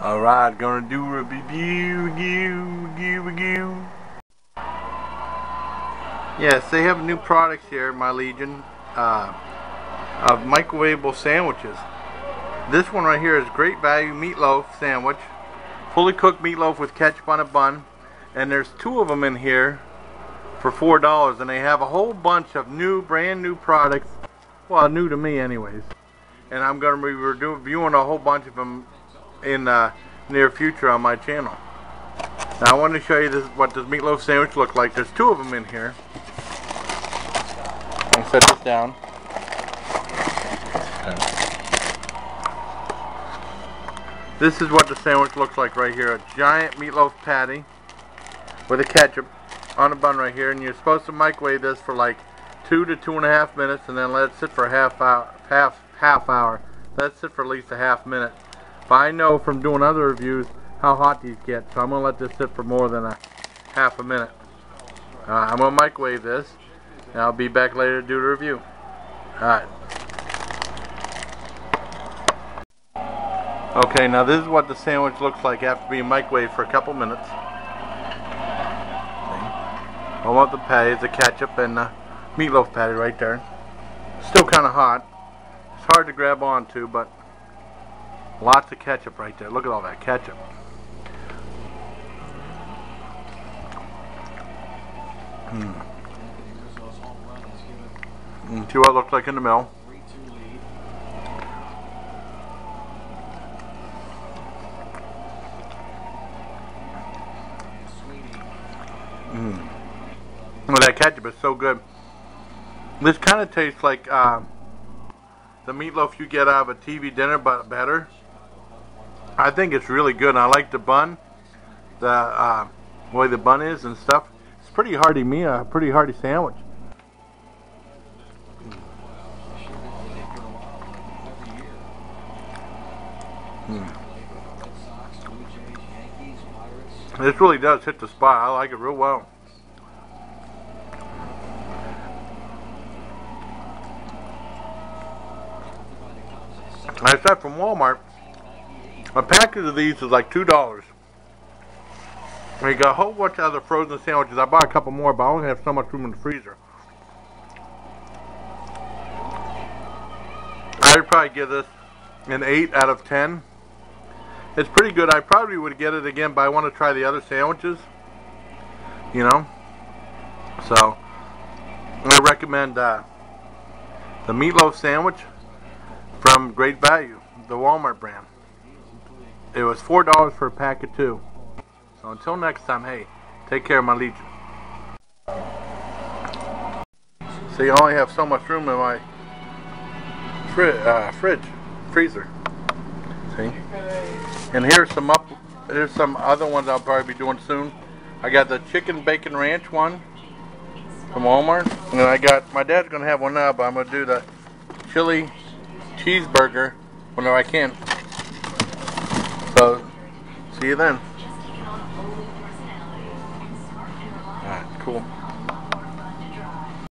Alright, gonna do a review, review, review, review. Yes, they have new products here, my Legion, uh, of microwavable sandwiches. This one right here is great value meatloaf sandwich. Fully cooked meatloaf with ketchup on a bun. And there's two of them in here for $4. And they have a whole bunch of new, brand new products. Well, new to me anyways. And I'm to be reviewing a whole bunch of them in the uh, near future on my channel. Now I want to show you this, what this meatloaf sandwich looks like. There's two of them in here. I'll set this down. This is what the sandwich looks like right here. A giant meatloaf patty with a ketchup on a bun right here. And you're supposed to microwave this for like two to two and a half minutes and then let it sit for a half hour. Half, half hour. Let it sit for at least a half minute. But I know from doing other reviews how hot these get. So I'm going to let this sit for more than a half a minute. Uh, I'm going to microwave this. And I'll be back later to do the review. Alright. Okay, now this is what the sandwich looks like after being microwaved for a couple minutes. I want the patty, the ketchup, and the meatloaf patty right there. Still kind of hot. It's hard to grab onto, but lots of ketchup right there. Look at all that ketchup. Hmm. Mm, see what it looks like in the mill. Mm. Well, that ketchup is so good. This kind of tastes like uh, the meatloaf you get out of a TV dinner, but better. I think it's really good. I like the bun, the uh, way the bun is and stuff. It's pretty hearty meal, a pretty hearty sandwich. Mm. This really does hit the spot. I like it real well. I said from Walmart, a package of these is like two dollars. We got a whole bunch of other frozen sandwiches. I bought a couple more, but I only have so much room in the freezer. I'd probably give this an 8 out of 10. It's pretty good. I probably would get it again, but I want to try the other sandwiches. You know? So, I recommend uh, the meatloaf sandwich from Great Value, the Walmart brand. It was $4 for a pack of two. So until next time, hey, take care of my Legion. See, I only have so much room in my fri uh, fridge, freezer. See? And here's some up. Here's some other ones I'll probably be doing soon. I got the chicken bacon ranch one from Walmart, and I got my dad's gonna have one now, but I'm gonna do the chili cheeseburger whenever I can. So, see you then. Alright, cool.